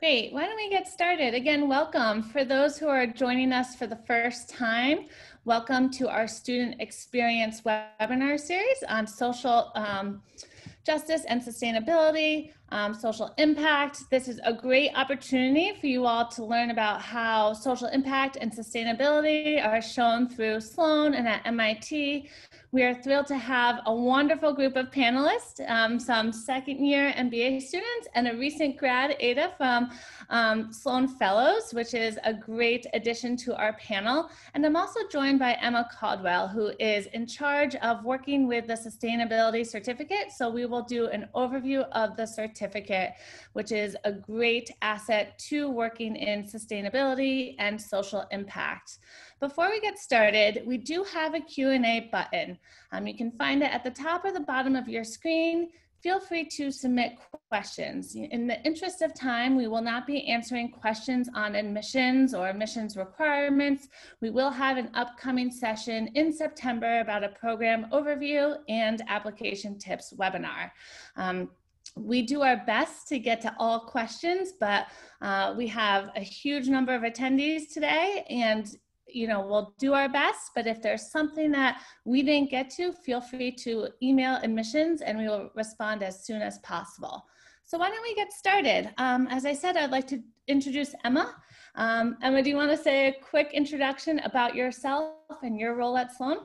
Great. Why don't we get started? Again, welcome. For those who are joining us for the first time, welcome to our Student Experience webinar series on social um, justice and sustainability, um, social impact. This is a great opportunity for you all to learn about how social impact and sustainability are shown through Sloan and at MIT. We are thrilled to have a wonderful group of panelists, um, some second year MBA students and a recent grad, Ada, from um, Sloan Fellows, which is a great addition to our panel. And I'm also joined by Emma Caldwell, who is in charge of working with the Sustainability Certificate. So we will do an overview of the certificate, which is a great asset to working in sustainability and social impact. Before we get started, we do have a Q&A button. Um, you can find it at the top or the bottom of your screen. Feel free to submit questions. In the interest of time, we will not be answering questions on admissions or admissions requirements. We will have an upcoming session in September about a program overview and application tips webinar. Um, we do our best to get to all questions, but uh, we have a huge number of attendees today, and you know, we'll do our best, but if there's something that we didn't get to, feel free to email admissions and we will respond as soon as possible. So why don't we get started? Um, as I said, I'd like to introduce Emma. Um, Emma, do you want to say a quick introduction about yourself and your role at Sloan?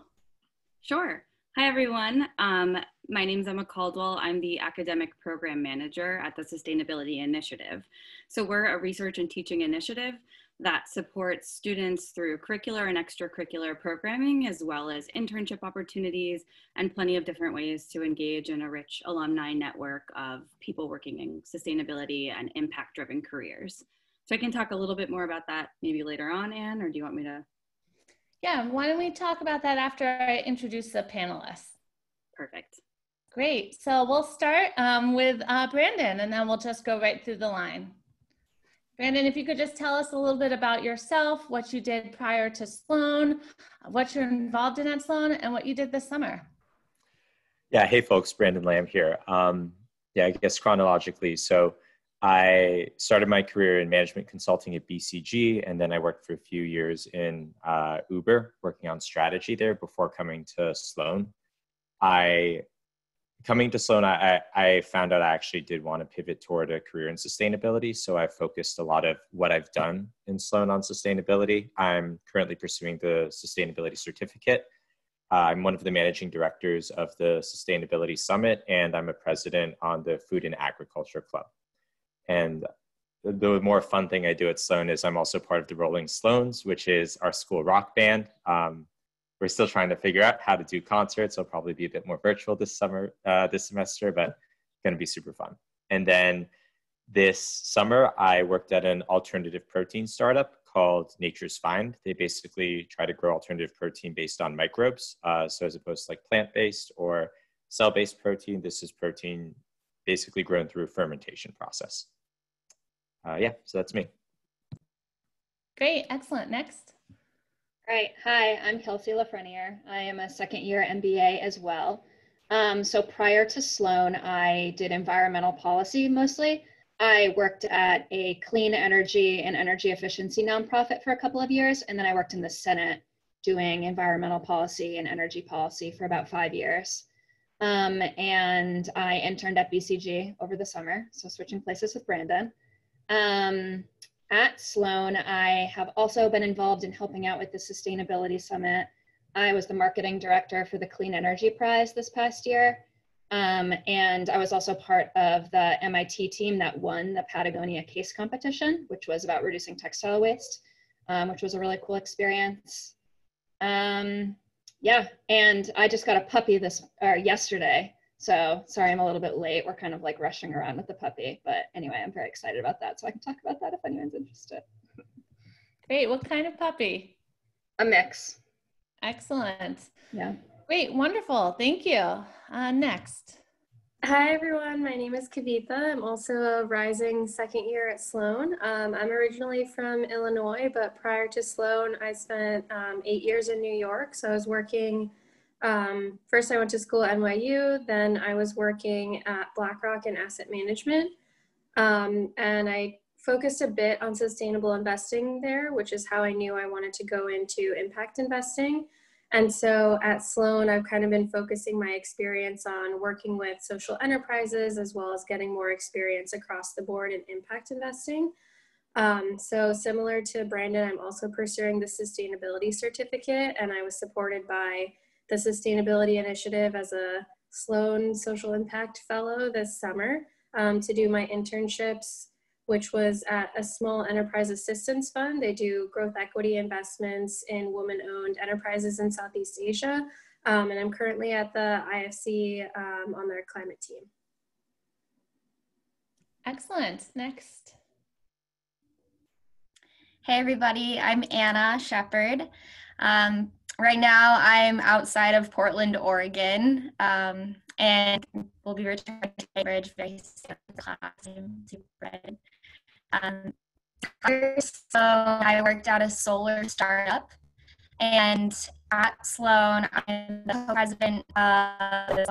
Sure. Hi, everyone. Um, my name is Emma Caldwell. I'm the academic program manager at the Sustainability Initiative. So we're a research and teaching initiative that supports students through curricular and extracurricular programming, as well as internship opportunities and plenty of different ways to engage in a rich alumni network of people working in sustainability and impact driven careers. So I can talk a little bit more about that maybe later on, Anne, or do you want me to? Yeah, why don't we talk about that after I introduce the panelists? Perfect. Great. So we'll start um, with uh, Brandon and then we'll just go right through the line. Brandon, if you could just tell us a little bit about yourself, what you did prior to Sloan, what you're involved in at Sloan, and what you did this summer. Yeah, hey folks, Brandon Lamb here. Um, yeah, I guess chronologically. So I started my career in management consulting at BCG, and then I worked for a few years in uh, Uber, working on strategy there before coming to Sloan. I coming to Sloan, I, I found out I actually did want to pivot toward a career in sustainability. So I focused a lot of what I've done in Sloan on sustainability. I'm currently pursuing the sustainability certificate. Uh, I'm one of the managing directors of the Sustainability Summit, and I'm a president on the Food and Agriculture Club. And the more fun thing I do at Sloan is I'm also part of the Rolling Sloans, which is our school rock band. Um, we're still trying to figure out how to do concerts. It'll probably be a bit more virtual this summer, uh, this semester, but going to be super fun. And then this summer, I worked at an alternative protein startup called Nature's Fynd. They basically try to grow alternative protein based on microbes. Uh, so as opposed to like plant-based or cell-based protein, this is protein basically grown through a fermentation process. Uh, yeah, so that's me. Great, excellent. Next. All right. Hi, I'm Kelsey Lafreniere. I am a second year MBA as well. Um, so prior to Sloan, I did environmental policy mostly. I worked at a clean energy and energy efficiency nonprofit for a couple of years, and then I worked in the Senate doing environmental policy and energy policy for about five years. Um, and I interned at BCG over the summer, so switching places with Brandon. Um, at Sloan, I have also been involved in helping out with the Sustainability Summit. I was the marketing director for the Clean Energy Prize this past year. Um, and I was also part of the MIT team that won the Patagonia case competition, which was about reducing textile waste, um, which was a really cool experience. Um, yeah, and I just got a puppy this or yesterday. So sorry, I'm a little bit late. We're kind of like rushing around with the puppy, but anyway, I'm very excited about that. So I can talk about that if anyone's interested. Great. What kind of puppy? A mix. Excellent. Yeah. Great. Wonderful. Thank you. Uh, next. Hi, everyone. My name is Kavitha. I'm also a rising second year at Sloan. Um, I'm originally from Illinois, but prior to Sloan, I spent um, eight years in New York. So I was working um, first, I went to school at NYU. Then I was working at BlackRock in asset management. Um, and I focused a bit on sustainable investing there, which is how I knew I wanted to go into impact investing. And so at Sloan, I've kind of been focusing my experience on working with social enterprises as well as getting more experience across the board in impact investing. Um, so similar to Brandon, I'm also pursuing the sustainability certificate and I was supported by the sustainability initiative as a Sloan social impact fellow this summer um, to do my internships which was at a small enterprise assistance fund. They do growth equity investments in woman owned enterprises in Southeast Asia. Um, and I'm currently at the IFC um, on their climate team. Excellent. Next. Hey, everybody. I'm Anna Shepard. Um, right now, I'm outside of Portland, Oregon, um, and we'll be returning to Cambridge very soon. Class. I'm super um, so I worked at a solar startup, and at Sloan, I'm the president of.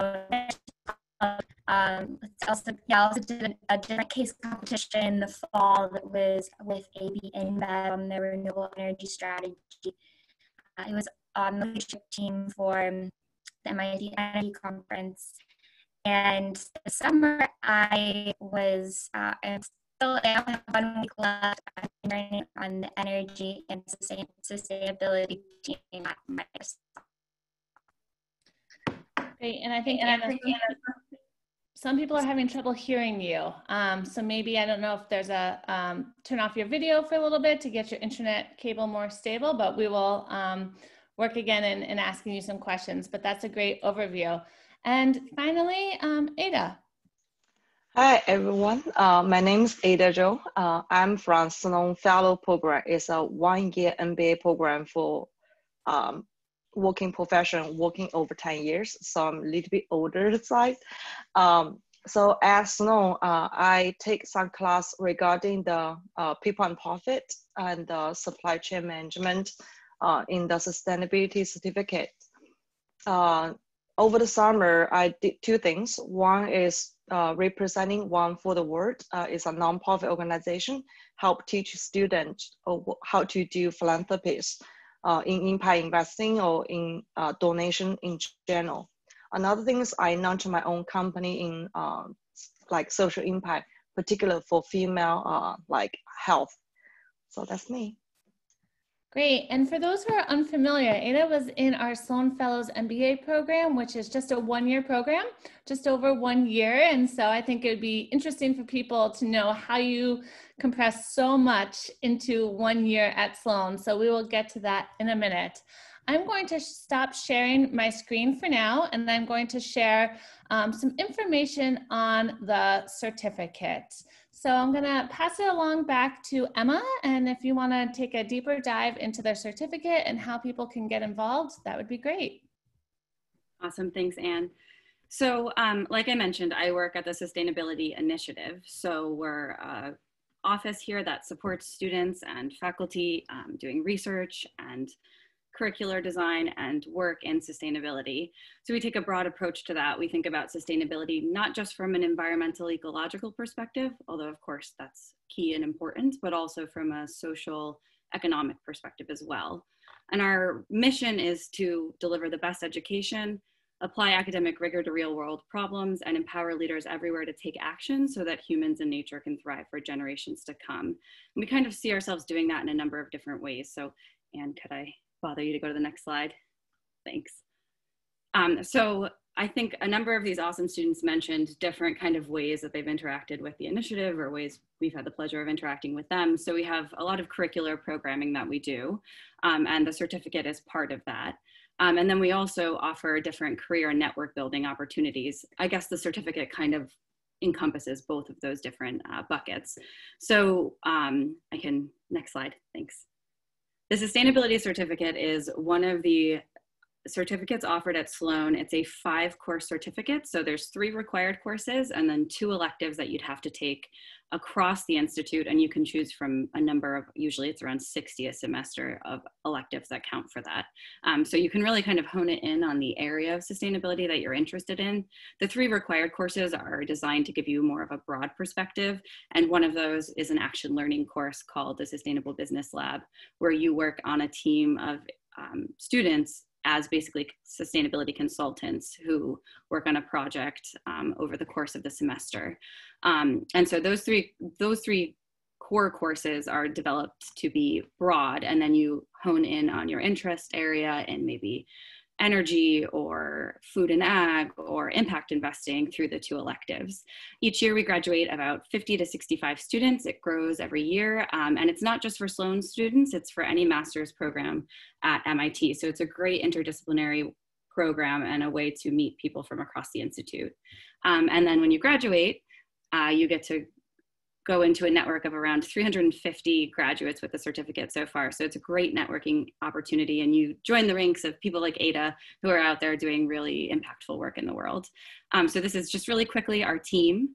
Um, also, yeah, also did a different case competition in the fall that was with AB InBev on their renewable energy strategy. Uh, it was on the leadership team for um, the MIT Energy Conference. And this summer, I was uh, still have one week left I'm on the energy and sustain, sustainability team at Microsoft. Great, and I think Anna, some people are having trouble hearing you. Um, so maybe, I don't know if there's a, um, turn off your video for a little bit to get your internet cable more stable, but we will um, work again and, in asking you some questions, but that's a great overview. And finally, um, Ada. Hi, everyone. Uh, my name is Ada Zhou. Uh, I'm from Sloan Fellow Program. It's a one-year MBA program for um, working profession, working over 10 years. So I'm a little bit older side. Um, so at Sloan, uh, I take some class regarding the uh, people and profit and uh, supply chain management uh, in the sustainability certificate. Uh, over the summer, I did two things. One is uh, representing One for the World. Uh, it's a nonprofit organization, help teach students how to do philanthropies uh, in impact investing or in uh, donation in general. Another thing is I launched my own company in uh, like social impact, particular for female uh, like health. So that's me. Great. And for those who are unfamiliar, Ada was in our Sloan Fellows MBA program, which is just a one year program, just over one year. And so I think it would be interesting for people to know how you compress so much into one year at Sloan. So we will get to that in a minute. I'm going to stop sharing my screen for now, and I'm going to share um, some information on the certificate. So I'm going to pass it along back to Emma. And if you want to take a deeper dive into their certificate and how people can get involved, that would be great. Awesome. Thanks, Anne. So um, like I mentioned, I work at the Sustainability Initiative. So we're a office here that supports students and faculty um, doing research and curricular design and work in sustainability. So we take a broad approach to that. We think about sustainability not just from an environmental ecological perspective, although of course that's key and important, but also from a social economic perspective as well. And our mission is to deliver the best education, apply academic rigor to real world problems, and empower leaders everywhere to take action so that humans and nature can thrive for generations to come. And we kind of see ourselves doing that in a number of different ways. So, Anne, could I bother you to go to the next slide? Thanks. Um, so I think a number of these awesome students mentioned different kind of ways that they've interacted with the initiative or ways we've had the pleasure of interacting with them. So we have a lot of curricular programming that we do, um, and the certificate is part of that. Um, and then we also offer different career and network building opportunities. I guess the certificate kind of encompasses both of those different uh, buckets. So um, I can, next slide, thanks. The sustainability certificate is one of the certificates offered at Sloan, it's a five course certificate. So there's three required courses and then two electives that you'd have to take across the Institute. And you can choose from a number of, usually it's around 60 a semester of electives that count for that. Um, so you can really kind of hone it in on the area of sustainability that you're interested in. The three required courses are designed to give you more of a broad perspective. And one of those is an action learning course called the Sustainable Business Lab, where you work on a team of um, students as basically sustainability consultants who work on a project um, over the course of the semester. Um, and so those three, those three core courses are developed to be broad and then you hone in on your interest area and maybe energy or food and ag or impact investing through the two electives. Each year we graduate about 50 to 65 students. It grows every year. Um, and it's not just for Sloan students, it's for any master's program at MIT. So it's a great interdisciplinary program and a way to meet people from across the Institute. Um, and then when you graduate, uh, you get to go into a network of around 350 graduates with the certificate so far. So it's a great networking opportunity and you join the ranks of people like Ada who are out there doing really impactful work in the world. Um, so this is just really quickly our team.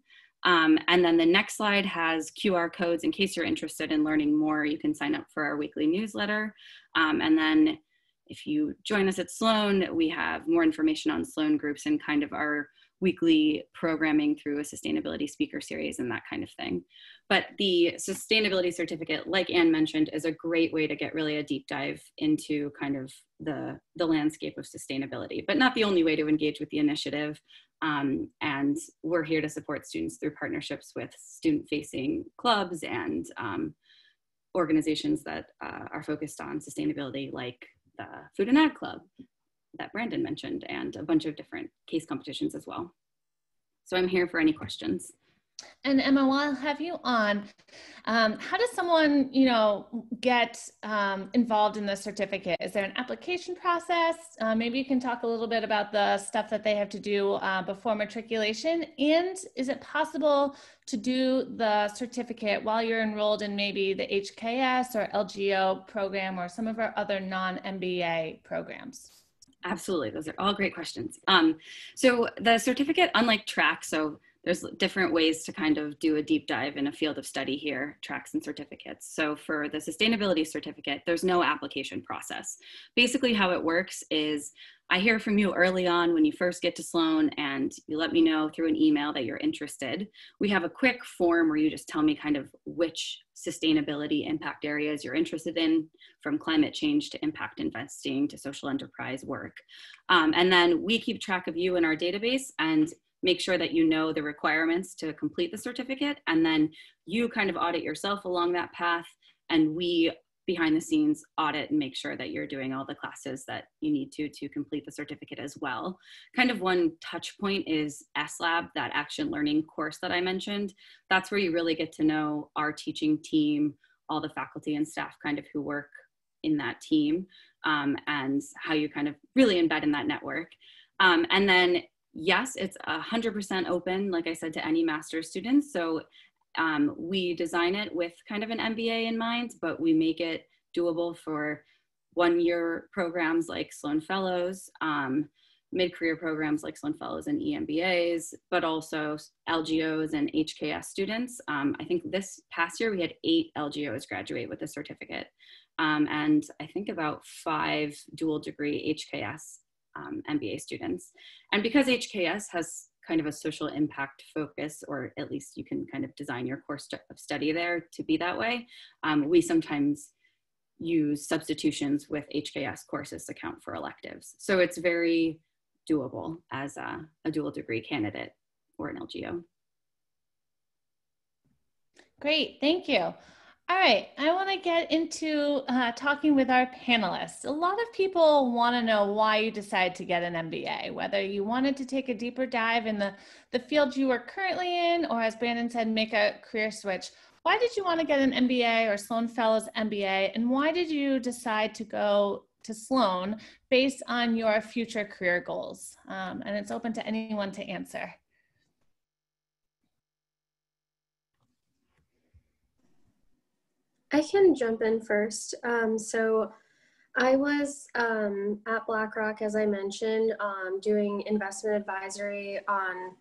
Um, and then the next slide has QR codes in case you're interested in learning more, you can sign up for our weekly newsletter. Um, and then if you join us at Sloan, we have more information on Sloan groups and kind of our weekly programming through a sustainability speaker series and that kind of thing. But the sustainability certificate, like Anne mentioned, is a great way to get really a deep dive into kind of the, the landscape of sustainability, but not the only way to engage with the initiative. Um, and we're here to support students through partnerships with student facing clubs and um, organizations that uh, are focused on sustainability like the Food and Ag Club that Brandon mentioned and a bunch of different case competitions as well. So I'm here for any questions. And Emma, while I have you on, um, how does someone, you know, get um, involved in the certificate? Is there an application process? Uh, maybe you can talk a little bit about the stuff that they have to do uh, before matriculation. And is it possible to do the certificate while you're enrolled in maybe the HKS or LGO program or some of our other non-MBA programs? Absolutely. Those are all great questions. Um, so the certificate, unlike track, so there's different ways to kind of do a deep dive in a field of study here, tracks and certificates. So for the sustainability certificate, there's no application process. Basically how it works is I hear from you early on when you first get to Sloan and you let me know through an email that you're interested. We have a quick form where you just tell me kind of which sustainability impact areas you're interested in, from climate change to impact investing to social enterprise work. Um, and then we keep track of you in our database and make sure that you know the requirements to complete the certificate. And then you kind of audit yourself along that path. And we behind the scenes audit and make sure that you're doing all the classes that you need to to complete the certificate as well. Kind of one touch point is SLab, that action learning course that I mentioned. That's where you really get to know our teaching team, all the faculty and staff kind of who work in that team um, and how you kind of really embed in that network. Um, and then yes, it's 100% open, like I said, to any master's students. So um, we design it with kind of an MBA in mind, but we make it doable for one year programs like Sloan Fellows, um, mid career programs like Sloan Fellows and EMBAs, but also LGOs and HKS students. Um, I think this past year we had eight LGOs graduate with a certificate, um, and I think about five dual degree HKS um, MBA students. And because HKS has kind of a social impact focus, or at least you can kind of design your course of study there to be that way. Um, we sometimes use substitutions with HKS courses to count for electives. So it's very doable as a, a dual degree candidate or an LGO. Great, thank you. All right, I want to get into uh, talking with our panelists. A lot of people want to know why you decided to get an MBA, whether you wanted to take a deeper dive in the, the field you are currently in, or as Brandon said, make a career switch. Why did you want to get an MBA or Sloan Fellows MBA, and why did you decide to go to Sloan based on your future career goals? Um, and it's open to anyone to answer. I can jump in first. Um, so I was um, at BlackRock, as I mentioned, um, doing investment advisory on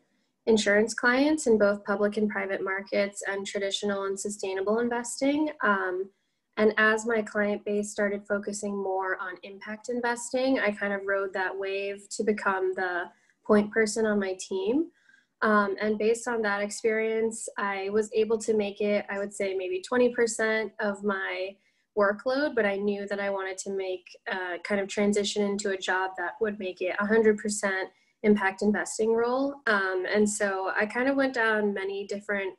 insurance clients in both public and private markets and traditional and sustainable investing. Um, and as my client base started focusing more on impact investing, I kind of rode that wave to become the point person on my team. Um, and based on that experience, I was able to make it, I would say, maybe 20% of my workload, but I knew that I wanted to make uh, kind of transition into a job that would make it 100% impact investing role. Um, and so I kind of went down many different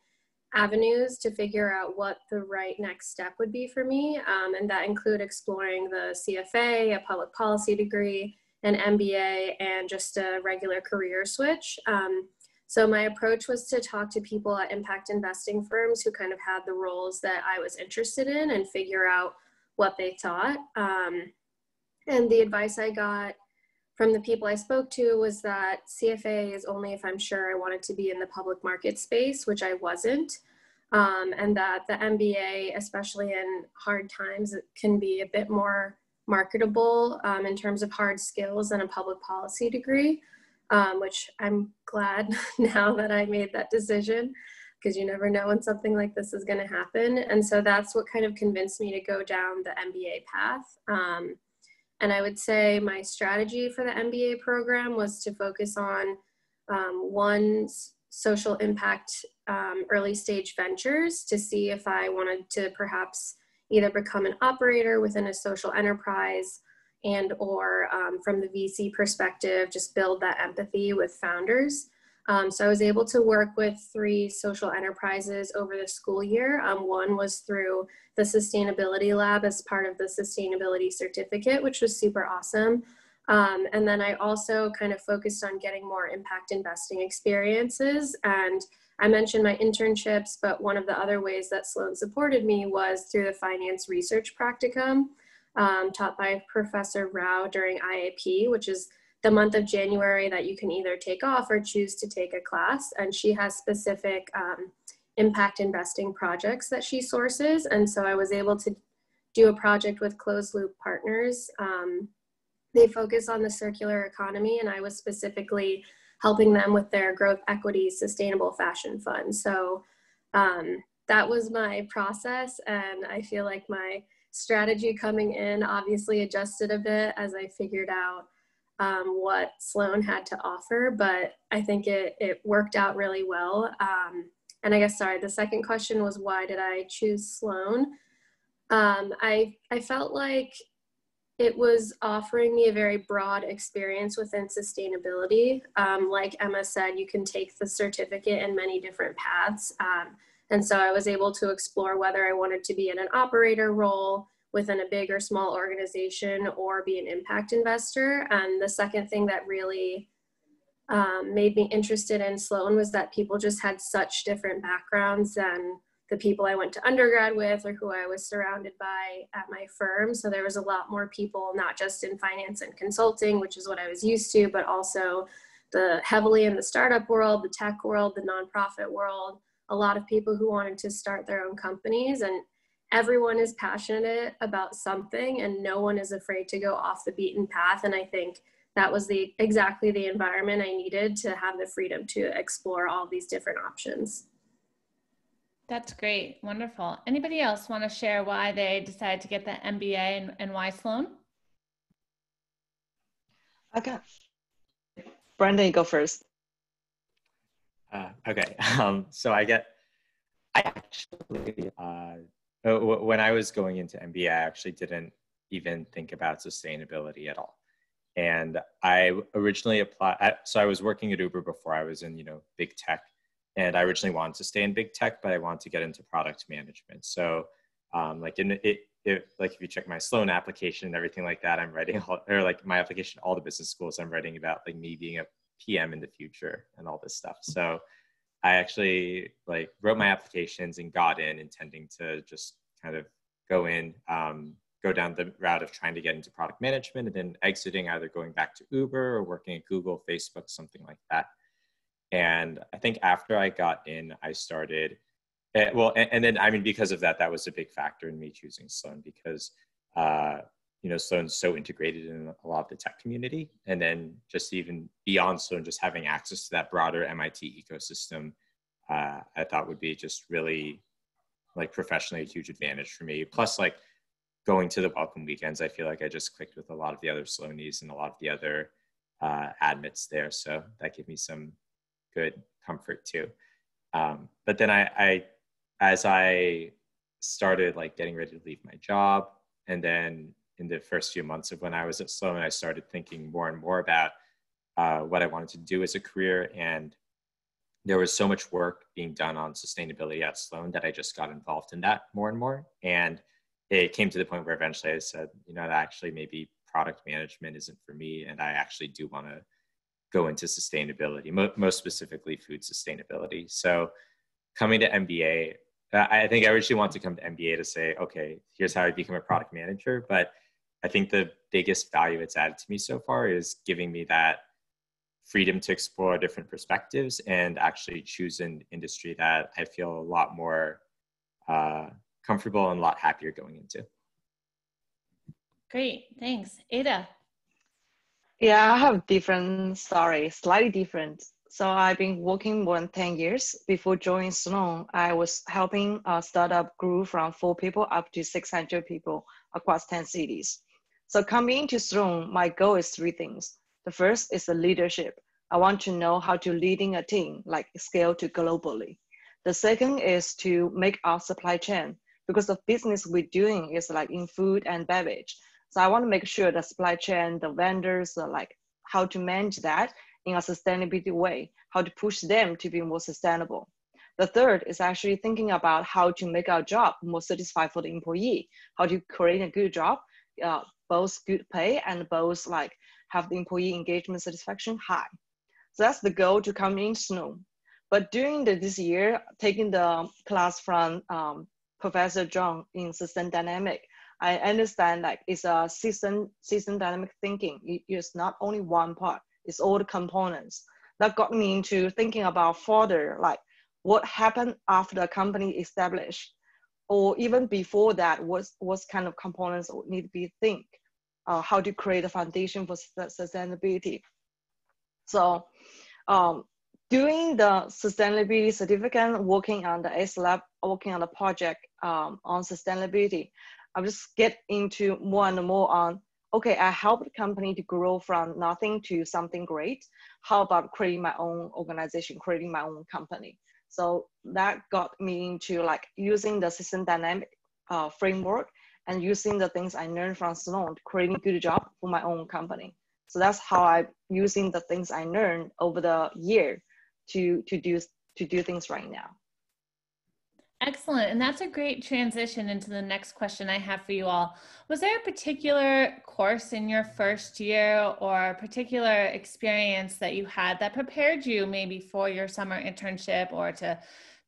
avenues to figure out what the right next step would be for me. Um, and that include exploring the CFA, a public policy degree, an MBA, and just a regular career switch. Um, so my approach was to talk to people at impact investing firms who kind of had the roles that I was interested in and figure out what they thought. Um, and the advice I got from the people I spoke to was that CFA is only if I'm sure I wanted to be in the public market space, which I wasn't. Um, and that the MBA, especially in hard times, can be a bit more marketable um, in terms of hard skills than a public policy degree, um, which I'm glad now that I made that decision because you never know when something like this is going to happen. And so that's what kind of convinced me to go down the MBA path. Um, and I would say my strategy for the MBA program was to focus on um, one social impact um, early stage ventures to see if I wanted to perhaps either become an operator within a social enterprise and or um, from the VC perspective, just build that empathy with founders. Um, so I was able to work with three social enterprises over the school year. Um, one was through the Sustainability Lab as part of the Sustainability Certificate, which was super awesome. Um, and then I also kind of focused on getting more impact investing experiences. And I mentioned my internships, but one of the other ways that Sloan supported me was through the finance research practicum um, taught by Professor Rao during IAP, which is the month of January that you can either take off or choose to take a class. And she has specific um, impact investing projects that she sources. And so I was able to do a project with Closed Loop Partners. Um, they focus on the circular economy, and I was specifically helping them with their growth equity sustainable fashion fund. So um, that was my process, and I feel like my strategy coming in obviously adjusted a bit as I figured out um, what Sloan had to offer, but I think it, it worked out really well. Um, and I guess, sorry, the second question was why did I choose Sloan? Um, I, I felt like it was offering me a very broad experience within sustainability. Um, like Emma said, you can take the certificate in many different paths. And so I was able to explore whether I wanted to be in an operator role, within a big or small organization or be an impact investor. And the second thing that really um, made me interested in Sloan was that people just had such different backgrounds than the people I went to undergrad with or who I was surrounded by at my firm. So there was a lot more people, not just in finance and consulting, which is what I was used to, but also the heavily in the startup world, the tech world, the nonprofit world, a lot of people who wanted to start their own companies. And everyone is passionate about something and no one is afraid to go off the beaten path and i think that was the exactly the environment i needed to have the freedom to explore all these different options. That's great. Wonderful. Anybody else want to share why they decided to get the mba and, and why sloan? Okay brandon go first uh, okay um, so i get i actually uh, uh, when I was going into MBA, I actually didn't even think about sustainability at all. And I originally applied, so I was working at Uber before I was in, you know, big tech. And I originally wanted to stay in big tech, but I wanted to get into product management. So, um, like in it, it, like if you check my Sloan application and everything like that, I'm writing, all, or like my application, all the business schools, I'm writing about like me being a PM in the future and all this stuff. So, I actually like wrote my applications and got in intending to just kind of go in, um, go down the route of trying to get into product management and then exiting either going back to Uber or working at Google, Facebook, something like that. And I think after I got in, I started, uh, well, and, and, then I mean, because of that, that was a big factor in me choosing Sloan because uh, you know, Sloan's so integrated in a lot of the tech community. And then just even beyond Sloan, just having access to that broader MIT ecosystem, uh, I thought would be just really like professionally a huge advantage for me. Plus, like going to the welcome weekends, I feel like I just clicked with a lot of the other Sloanies and a lot of the other uh, admits there. So that gave me some good comfort too. Um, but then I, I, as I started like getting ready to leave my job, and then in the first few months of when I was at Sloan, I started thinking more and more about uh, what I wanted to do as a career. And there was so much work being done on sustainability at Sloan that I just got involved in that more and more. And it came to the point where eventually I said, you know, actually maybe product management isn't for me. And I actually do want to go into sustainability, mo- most specifically food sustainability. So coming to MBA, I think I originally wanted to come to MBA to say, okay, here's how I become a product manager. But I think the biggest value it's added to me so far is giving me that freedom to explore different perspectives and actually choose an industry that I feel a lot more uh, comfortable and a lot happier going into. Great, thanks. Ada. Yeah, I have different story, slightly different. So I've been working more than 10 years. Before joining Sloan, I was helping a startup grow from four people up to 600 people across 10 cities. So coming into Sloan, my goal is three things. The first is the leadership. I want to know how to leading a team, like scale to globally. The second is to make our supply chain because the business we're doing is like in food and beverage. So I want to make sure the supply chain, the vendors, are like how to manage that in a sustainability way, how to push them to be more sustainable. The third is actually thinking about how to make our job more satisfying for the employee, how to create a good job, uh, both good pay and both like have the employee engagement satisfaction high. So that's the goal to come in soon. But during the, this year, taking the class from um, Professor John in system dynamic, I understand like it's a system system dynamic thinking. It is not only one part; it's all the components. That got me into thinking about further like what happened after the company established, or even before that. What what kind of components need to be think? Uh, how to create a foundation for sustainability. So, um, doing the sustainability certificate, working on the S Lab, working on the project um, on sustainability, I just get into more and more on, okay, I helped the company to grow from nothing to something great. How about creating my own organization, creating my own company? So that got me into like using the system dynamic uh, framework and using the things I learned from Sloan, creating a good job for my own company. So that's how I'm using the things I learned over the year to, to, do, to do things right now. Excellent. And that's a great transition into the next question I have for you all. Was there a particular course in your first year or a particular experience that you had that prepared you maybe for your summer internship or to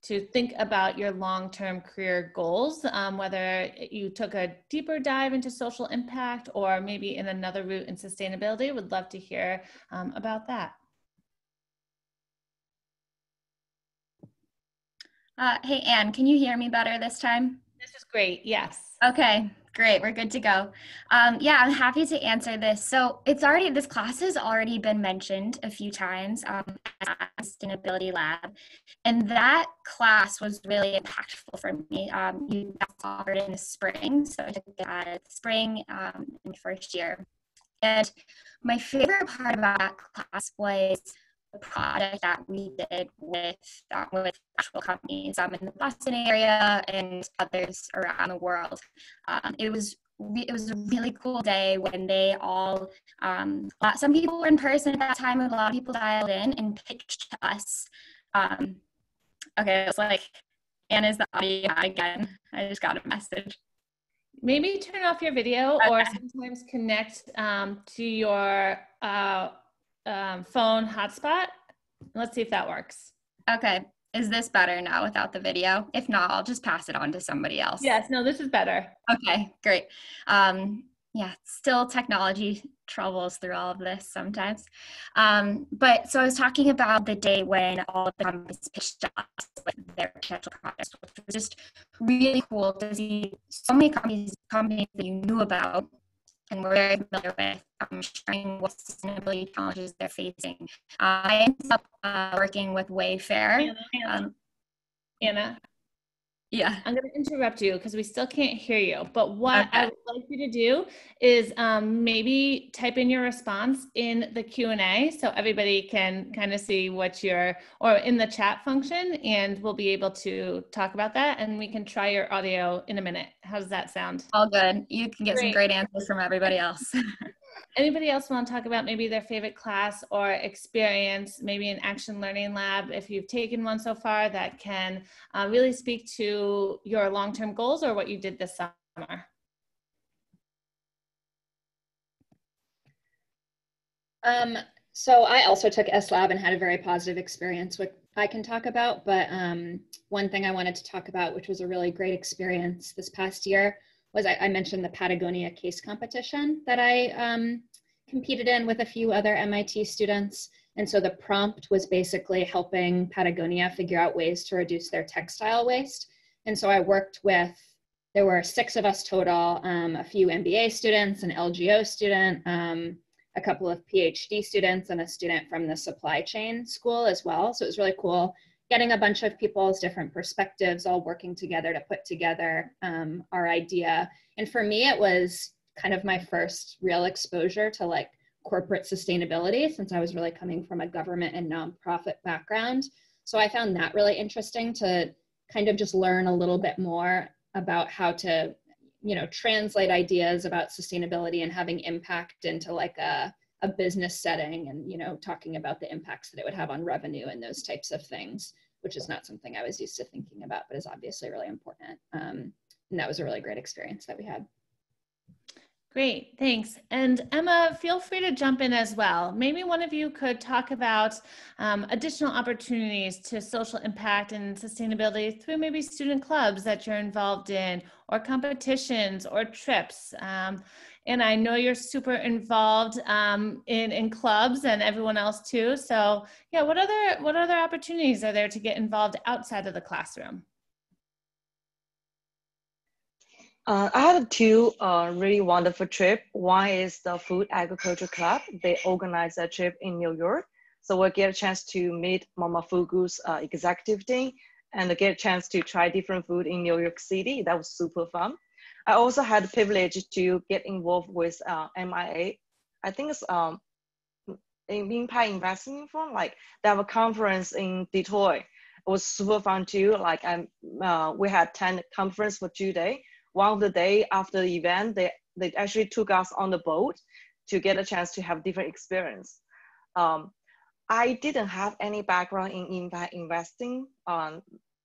to think about your long-term career goals, um, whether you took a deeper dive into social impact or maybe in another route in sustainability. Would love to hear um, about that. Uh, hey, Anne, can you hear me better this time? This is great. Yes. Okay, great. We're good to go. Um, yeah, I'm happy to answer this. So it's already, this class has already been mentioned a few times um, Sustainability Lab. And that class was really impactful for me. Um, you offered in the spring. So I took uh, spring um, in first year. And my favorite part about that class was the product that we did with um, with actual companies um, in the Boston area and others around the world. Um, it was it was a really cool day when they all um, some people were in person at that time, and a lot of people dialed in and pitched us. Um, okay, it's like Anna's the audio again. I just got a message. Maybe turn off your video okay. or sometimes connect um, to your uh, um, phone hotspot. Let's see if that works. Okay. Is this better now without the video? If not, I'll just pass it on to somebody else. Yes, no, this is better. Okay, great. Um, yeah, still technology troubles through all of this sometimes. Um, but so I was talking about the day when all of the companies pitched us with their potential products, which was just really cool to see so many companies, companies that you knew about and we're very familiar with um, sharing what sustainability challenges they're facing. Uh, I ended up uh, working with Wayfair. Anna, Anna, Um, Anna, yeah. I'm going to interrupt you because we still can't hear you. But what I would like you to do is um, maybe type in your response in the Q and A so everybody can kind of see what you're, or in the chat function, and we'll be able to talk about that. And we can try your audio in a minute. How does that sound? All good. You can get some Great. great answers from everybody else. Anybody else want to talk about maybe their favorite class or experience, maybe an action learning lab, if you've taken one so far that can uh, really speak to your long-term goals or what you did this summer? Um, so I also took S Lab and had a very positive experience, which I can talk about. But um, one thing I wanted to talk about, which was a really great experience this past year, was I, I mentioned the Patagonia case competition that I um, competed in with a few other MIT students. And so the prompt was basically helping Patagonia figure out ways to reduce their textile waste. And so I worked with, there were six of us total, um, a few MBA students, an LGO student, um, a couple of PhD students and a student from the supply chain school as well. So it was really cool getting a bunch of people's different perspectives all working together to put together um, our idea. And for me, it was kind of my first real exposure to like corporate sustainability since I was really coming from a government and nonprofit background. So I found that really interesting to kind of just learn a little bit more about how to you know translate ideas about sustainability and having impact into like a, a business setting and you know talking about the impacts that it would have on revenue and those types of things which is not something i was used to thinking about but is obviously really important um, and that was a really great experience that we had Great, thanks. And Emma, feel free to jump in as well. Maybe one of you could talk about um, additional opportunities to social impact and sustainability through maybe student clubs that you're involved in, or competitions, or trips. Um, and I know you're super involved um, in in clubs and everyone else too. So yeah, what other what other opportunities are there to get involved outside of the classroom? Uh, I had two uh, really wonderful trip. One is the Food Agriculture Club. They organized a trip in New York. So we get a chance to meet Momofuku's uh, executive team and get a chance to try different food in New York City. That was super fun. I also had the privilege to get involved with uh, MIA. I think it's um, Impact Investing Fund. Like they have a conference in Detroit. It was super fun too. Like I'm, uh, we had 10 conference for two days one of the day after the event, they, they actually took us on the boat to get a chance to have different experience. Um, I didn't have any background in impact investing, um,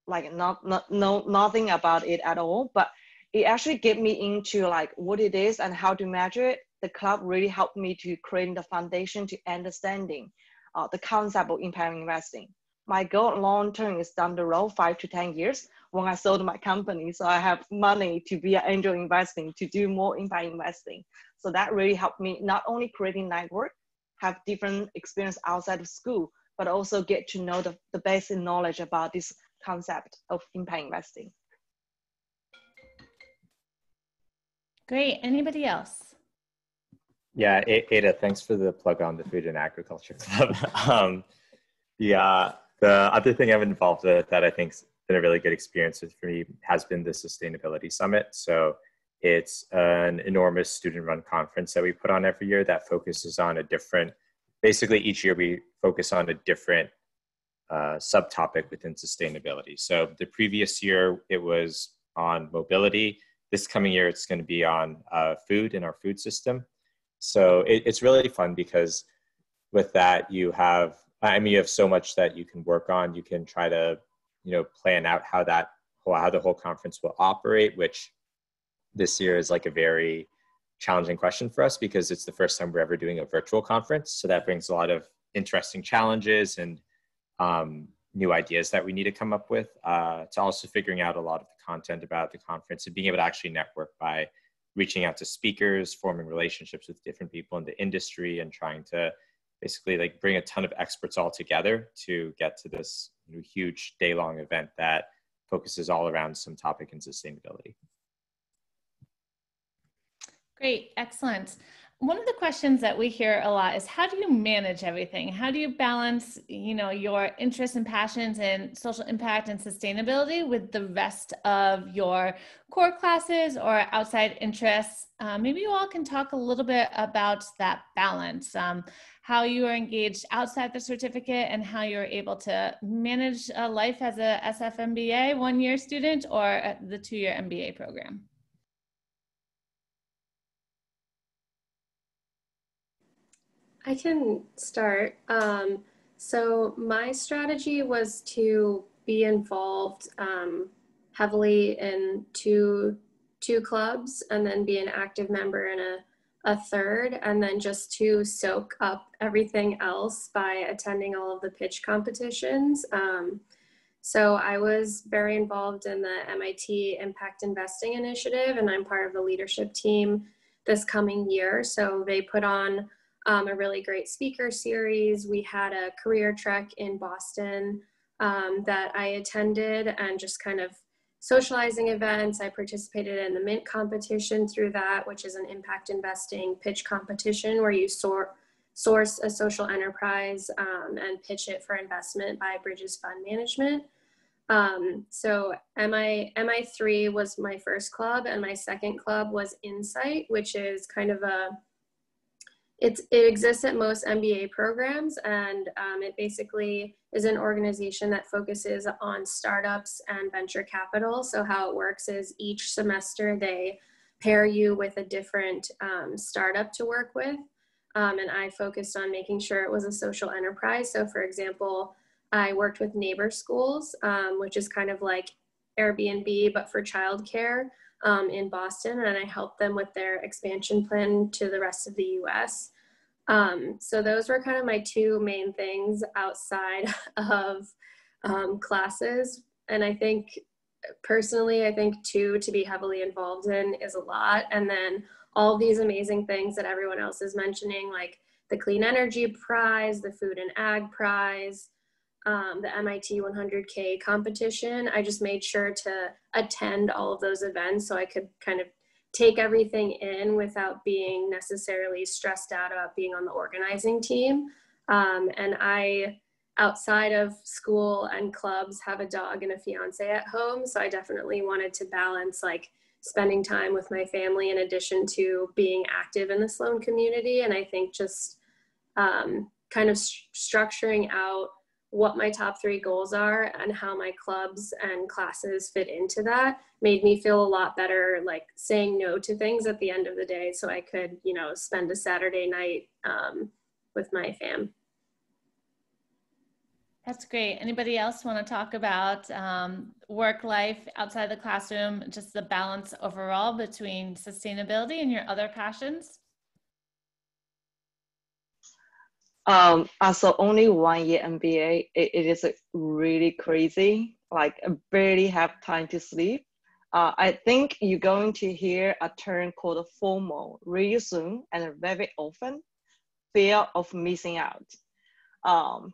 like not, not, no, nothing about it at all, but it actually get me into like what it is and how to measure it. The club really helped me to create the foundation to understanding uh, the concept of impact investing. My goal long term is down the road, five to 10 years, when I sold my company. So I have money to be an angel investing, to do more impact investing. So that really helped me not only creating network, have different experience outside of school, but also get to know the, the basic knowledge about this concept of impact investing. Great. Anybody else? Yeah, Ada, thanks for the plug on the Food and Agriculture Club. um, yeah, the other thing I'm involved with that I think's been a really good experience for me has been the Sustainability Summit. So it's an enormous student-run conference that we put on every year that focuses on a different. Basically, each year we focus on a different uh, subtopic within sustainability. So the previous year it was on mobility. This coming year it's going to be on uh, food and our food system. So it, it's really fun because with that you have I mean you have so much that you can work on. You can try to you know plan out how that how the whole conference will operate, which this year is like a very challenging question for us because it's the first time we're ever doing a virtual conference. So that brings a lot of interesting challenges and um, new ideas that we need to come up with. Uh, to also figuring out a lot of the content about the conference and being able to actually network by reaching out to speakers, forming relationships with different people in the industry, and trying to basically like bring a ton of experts all together to get to this huge day-long event that focuses all around some topic in sustainability. Great, excellent. One of the questions that we hear a lot is how do you manage everything? How do you balance, you know, your interests and passions and social impact and sustainability with the rest of your core classes or outside interests? Uh, maybe you all can talk a little bit about that balance, um, how you are engaged outside the certificate and how you're able to manage a life as a SFMBA one-year student or the two-year MBA program. I can start. Um, so my strategy was to be involved um, heavily in two two clubs, and then be an active member in a a third, and then just to soak up everything else by attending all of the pitch competitions. Um, so I was very involved in the MIT Impact Investing Initiative, and I'm part of the leadership team this coming year. So they put on um, a really great speaker series. We had a career trek in Boston um, that I attended and just kind of socializing events. I participated in the MIINT competition through that, which is an impact investing pitch competition where you sort source a social enterprise um, and pitch it for investment by Bridges Fund Management. Um, so MI, MI3 was my first club and my second club was Insight, which is kind of a it's, it exists at most MBA programs, and um, it basically is an organization that focuses on startups and venture capital. So, how it works is each semester they pair you with a different um, startup to work with. Um, and I focused on making sure it was a social enterprise. So, for example, I worked with NeighborSchools, um, which is kind of like Airbnb, but for childcare um, in Boston, and I helped them with their expansion plan to the rest of the US. Um, so those were kind of my two main things outside of um, classes. And I think personally, I think two to be heavily involved in is a lot. And then all these amazing things that everyone else is mentioning, like the Clean Energy Prize, the Food and Ag Prize, um, the MIT 100K competition. I just made sure to attend all of those events so I could kind of take everything in without being necessarily stressed out about being on the organizing team. Um, and I, outside of school and clubs, have a dog and a fiance at home. So I definitely wanted to balance like spending time with my family in addition to being active in the Sloan community. And I think just um, kind of st- structuring out what my top three goals are and how my clubs and classes fit into that made me feel a lot better like saying no to things at the end of the day so i could you know spend a saturday night um, with my fam. That's great. Anybody else want to talk about um, work life outside the classroom just the balance overall between sustainability and your other passions Um, as a only one year MBA, it, it is really crazy. Like I barely have time to sleep. Uh, I think you're going to hear a term called FOMO really soon and very often, fear of missing out. Um,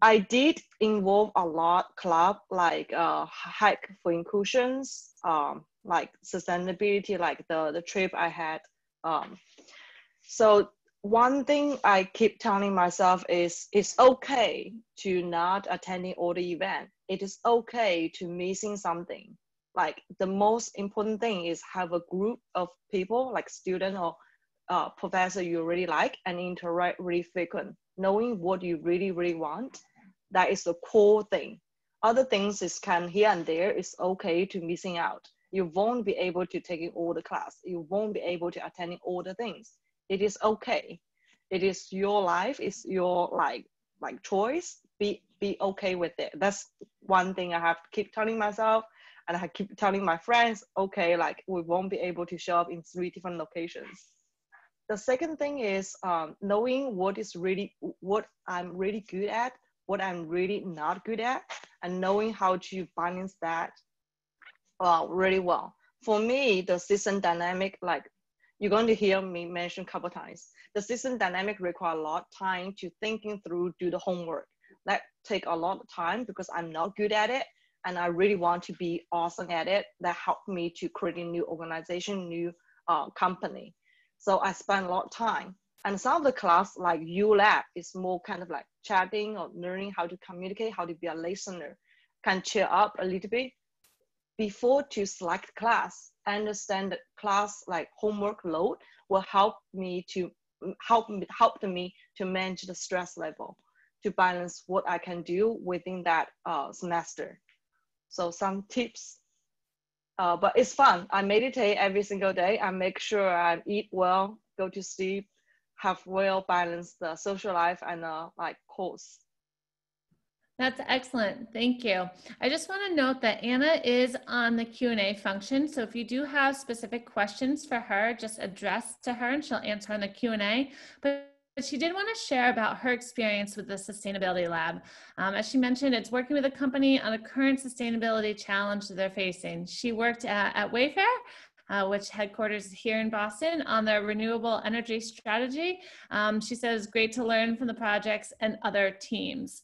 I did involve a lot club like uh, hack for inclusions, um, like sustainability, like the, the trip I had. Um, so one thing I keep telling myself is it's okay to not attending all the event. It is okay to missing something. Like the most important thing is have a group of people like student or uh, professor you really like and interact really frequent. Knowing what you really really want, that is the core thing. Other things is can here and there is okay to missing out. You won't be able to taking all the class. You won't be able to attending all the things it is okay. It is your life it's your like like choice. Be be okay with it. That's one thing i have to keep telling myself and i keep telling my friends okay like we won't be able to show up in three different locations. The second thing is um, knowing what is really what i'm really good at what i'm really not good at and knowing how to balance that uh, really well. For me the system dynamic like you're going to hear me mention a couple times. The system dynamic require a lot of time to thinking through, do the homework. That take a lot of time because I'm not good at it and I really want to be awesome at it. That helped me to create a new organization, new uh, company. So I spend a lot of time. And some of the class like ULab is more kind of like chatting or learning how to communicate, how to be a listener, can cheer up a little bit before to select class. I understand that class like homework load will help me to help me helped me to manage the stress level to balance what I can do within that uh, semester. So some tips, uh, but it's fun. I meditate every single day. I make sure I eat well, go to sleep, have well balanced the social life and uh, like course. That's excellent. Thank you. I just want to note that Anna is on the Q&A function. So if you do have specific questions for her, just address to her and she'll answer on the Q&A. But she did want to share about her experience with the Sustainability Lab. Um, as she mentioned, it's working with a company on a current sustainability challenge that they're facing. She worked at, at Wayfair, uh, which headquarters here in Boston, on their renewable energy strategy. Um, she says, great to learn from the projects and other teams.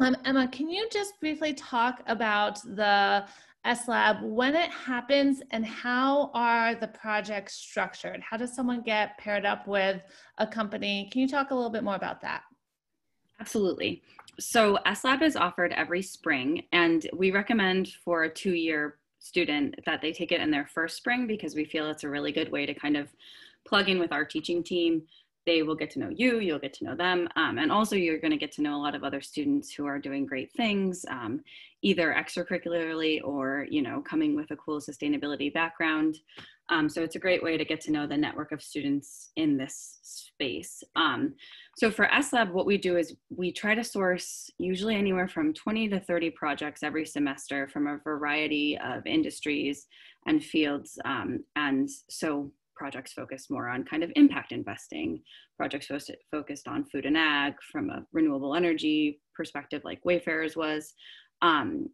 Um, Emma, can you just briefly talk about the SLab, when it happens, and how are the projects structured? How does someone get paired up with a company? Can you talk a little bit more about that? Absolutely. So SLab is offered every spring, and we recommend for a two-year student that they take it in their first spring because we feel it's a really good way to kind of plug in with our teaching team they will get to know you, you'll get to know them, um, and also you're going to get to know a lot of other students who are doing great things, um, either extracurricularly or you know coming with a cool sustainability background. Um, so it's a great way to get to know the network of students in this space. Um, so for SLab, what we do is we try to source usually anywhere from 20 to 30 projects every semester from a variety of industries and fields. Um, and so projects focused more on kind of impact investing, projects focused on food and ag from a renewable energy perspective like Wayfair's was. Um,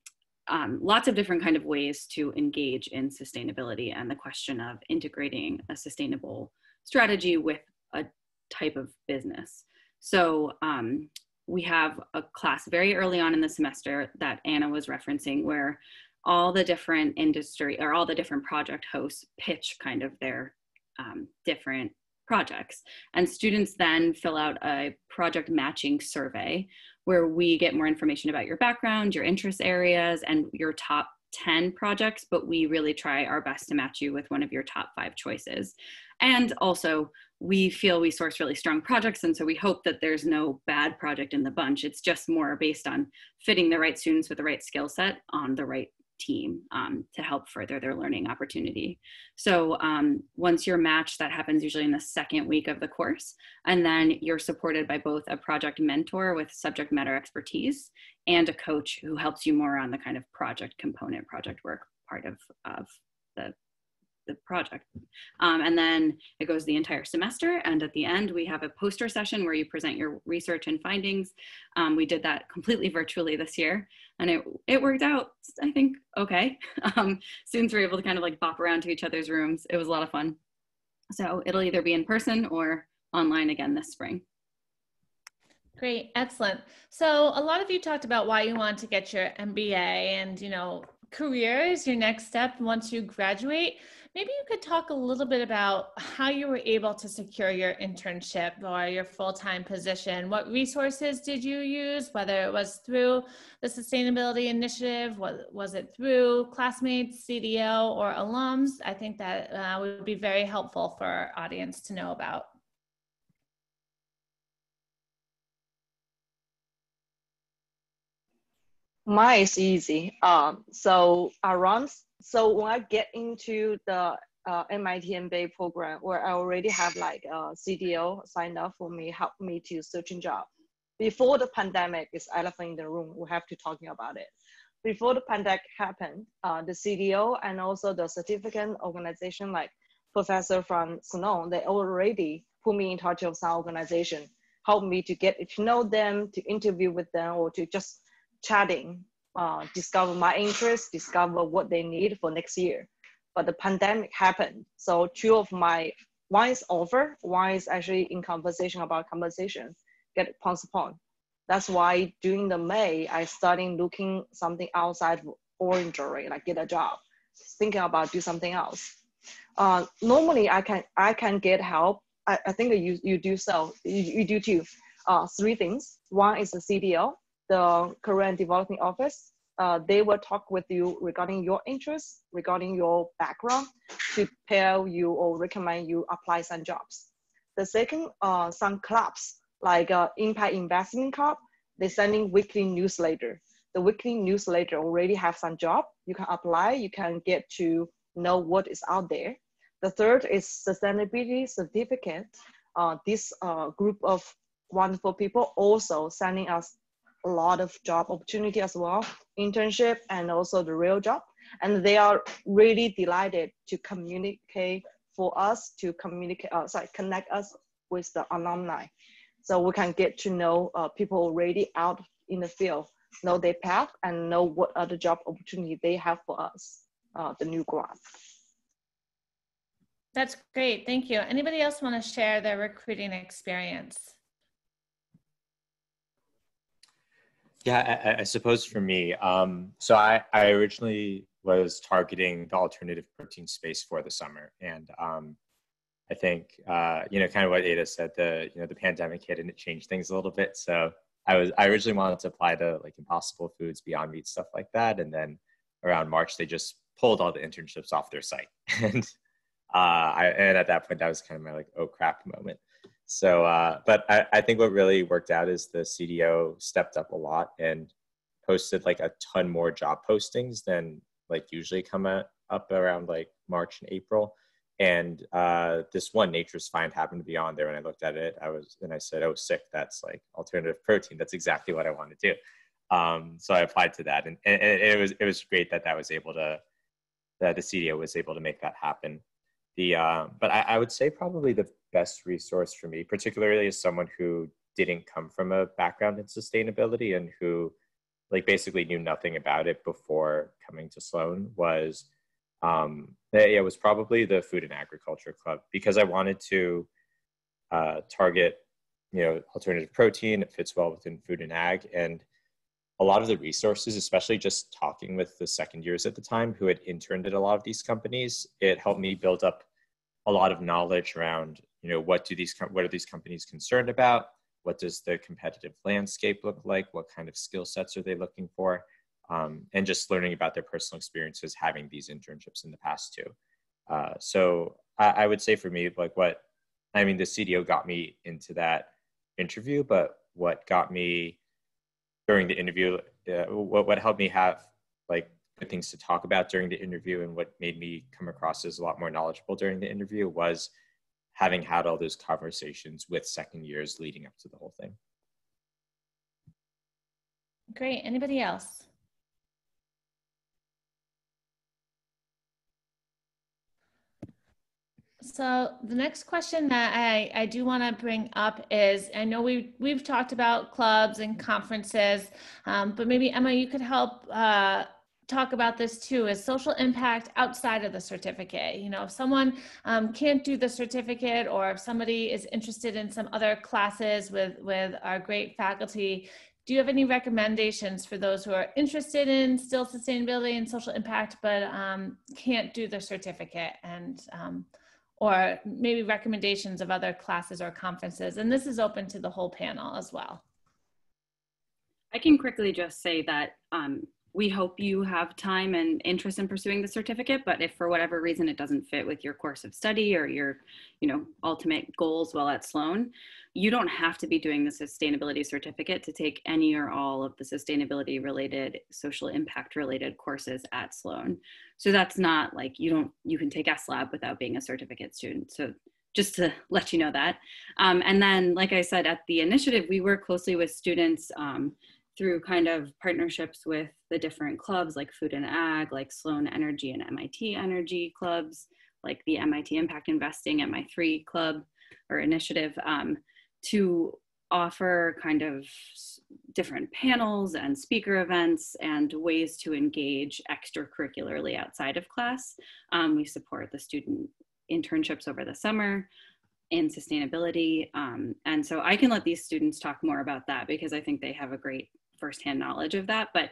um, lots of different kind of ways to engage in sustainability and the question of integrating a sustainable strategy with a type of business. So um, we have a class very early on in the semester that Anna was referencing where all the different industry or all the different project hosts pitch kind of their um, different projects. And students then fill out a project matching survey where we get more information about your background, your interest areas, and your top 10 projects, but we really try our best to match you with one of your top five choices. And also, we feel we source really strong projects, and so we hope that there's no bad project in the bunch. It's just more based on fitting the right students with the right skill set on the right team um, to help further their learning opportunity. So um, once you're matched, that happens usually in the second week of the course. And then you're supported by both a project mentor with subject matter expertise and a coach who helps you more on the kind of project component, project work part of, of the the project. Um, and then it goes the entire semester. And at the end, we have a poster session where you present your research and findings. Um, we did that completely virtually this year. And it, it worked out, I think, okay. Um, students were able to kind of like bop around to each other's rooms. It was a lot of fun. So it'll either be in person or online again this spring. Great, excellent. So a lot of you talked about why you want to get your MBA and, you know, career is your next step once you graduate. Maybe you could talk a little bit about how you were able to secure your internship or your full time position. What resources did you use, whether it was through the Sustainability Initiative, was, was it through classmates, CDO, or alums? I think that uh, would be very helpful for our audience to know about. Mine is easy. Um, so around so when I get into the uh, MIT MBA program where I already have like a CDO signed up for me, help me to search searching job. Before the pandemic is elephant in the room, we have to talking about it. Before the pandemic happened, uh, the CDO and also the certificate organization like Professor from Sloan, they already put me in touch with some organization, help me to get to know them, to interview with them, or to just chatting uh, discover my interest, discover what they need for next year. But the pandemic happened. So two of my, one is offer, one is actually in conversation about compensation, get postponed. That's why during the May, I started looking something outside of Orangery, like get a job, thinking about do something else. Uh, normally, I can I can get help. I, I think you you do so. You, you do too. Uh, three things. One is the CDO, the Career Development Office. Uh, they will talk with you regarding your interests, regarding your background, to tell you or recommend you apply some jobs. The second, uh, some clubs like uh, Impact Investment Club, they're sending weekly newsletter. The weekly newsletter already have some job. You can apply. You can get to know what is out there. The third is sustainability certificate. Uh, this uh, group of wonderful people also sending us a lot of job opportunity as well, internship and also the real job. And they are really delighted to communicate for us to communicate, uh, sorry, connect us with the alumni. So we can get to know uh, people already out in the field, know their path and know what other job opportunity they have for us, uh, the new grad. That's great. Thank you. Anybody else want to share their recruiting experience? Yeah, I, I suppose for me, um, so I, I originally was targeting the alternative protein space for the summer, and um, I think uh, you know kind of what Ada said. The you know the pandemic hit and it changed things a little bit. So I was I originally wanted to apply to like Impossible Foods, Beyond Meat, stuff like that, and then around March they just pulled all the internships off their site, and uh, I and at that point that was kind of my like oh crap moment. So, uh, but I, I think what really worked out is the CDO stepped up a lot and posted like a ton more job postings than like usually come up around like March and April. And uh, this one, Nature's Fynd, happened to be on there. When I looked at it, I was and I said, "Oh, sick! That's like alternative protein. That's exactly what I want to do." Um, so I applied to that, and, and it was it was great that that was able to that the CDO was able to make that happen. The uh, but I, I would say probably the best resource for me, particularly as someone who didn't come from a background in sustainability and who like basically knew nothing about it before coming to Sloan was um, it was probably the food and agriculture club because I wanted to uh, target you know alternative protein. It fits well within food and ag and a lot of the resources, especially just talking with the second years at the time who had interned at a lot of these companies, it helped me build up a lot of knowledge around you know what do these what are these companies concerned about? What does the competitive landscape look like? What kind of skill sets are they looking for? Um, and just learning about their personal experiences having these internships in the past too. Uh, so I, I, would say for me like what i mean the cdo got me into that interview but what got me during the interview uh, what, what helped me have like good things to talk about during the interview and what made me come across as a lot more knowledgeable during the interview was having had all those conversations with second years leading up to the whole thing. Great. Anybody else? So the next question that I, I do want to bring up is, I know we, we've talked about clubs and conferences, um, but maybe Emma, you could help uh, talk about this too is social impact outside of the certificate. You know if someone um, can't do the certificate or if somebody is interested in some other classes with with our great faculty do you have any recommendations for those who are interested in still sustainability and social impact but um, can't do the certificate? And um, or maybe recommendations of other classes or conferences? And this is open to the whole panel as well. I can quickly just say that um, we hope you have time and interest in pursuing the certificate but if for whatever reason it doesn't fit with your course of study or your you know ultimate goals while at sloan you don't have to be doing the sustainability certificate to take any or all of the sustainability related social impact related courses at sloan. So that's not like you don't you can take slab without being a certificate student. So just to let you know that. Um, and then like i said at the initiative we work closely with students um, through kind of partnerships with the different clubs like Food and Ag, like Sloan Energy and MIT Energy clubs, like the MIT Impact Investing MI3 club or initiative um, to offer kind of different panels and speaker events and ways to engage extracurricularly outside of class. Um, we support the student internships over the summer in sustainability. Um, and so I can let these students talk more about that because I think they have a great firsthand knowledge of that, but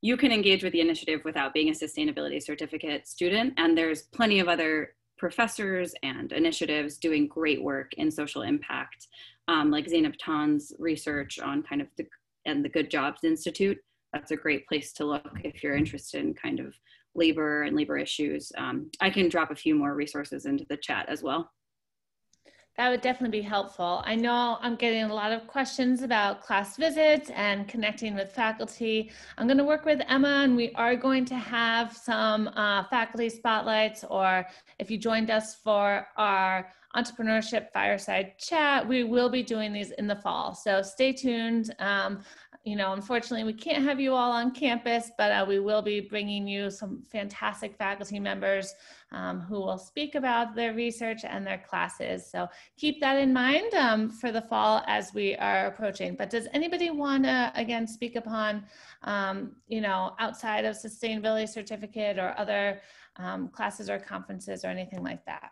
you can engage with the initiative without being a sustainability certificate student. And there's plenty of other professors and initiatives doing great work in social impact, um, like Zeynep Ton's research on kind of the and the Good Jobs Institute. That's a great place to look if you're interested in kind of labor and labor issues. Um, I can drop a few more resources into the chat as well. That would definitely be helpful. I know I'm getting a lot of questions about class visits and connecting with faculty. I'm going to work with Emma and we are going to have some uh, faculty spotlights or if you joined us for our entrepreneurship fireside chat, we will be doing these in the fall. So stay tuned. Um, you know, unfortunately, we can't have you all on campus, but uh, we will be bringing you some fantastic faculty members um, who will speak about their research and their classes. So keep that in mind um, for the fall as we are approaching. But does anybody want to, again, speak upon, um, you know, outside of sustainability certificate or other um, classes or conferences or anything like that?